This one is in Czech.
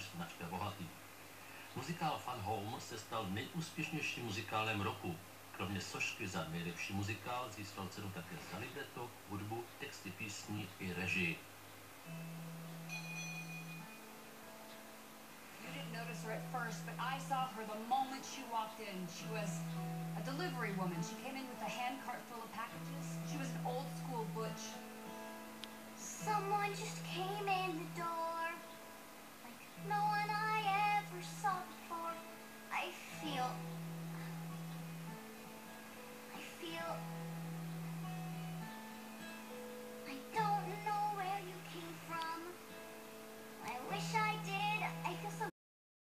už značka bohatý. Muzikál Fun Home se stal nejúspěšnějším muzikálem roku. Kromě sošky za nejlepší muzikál získal cenu také za libretto, hudbu, texty písní i režii. her at first, but I saw her the moment she walked in. She was a delivery woman. She came in with a handcart full of packages. She was an old school butch. Someone just came in.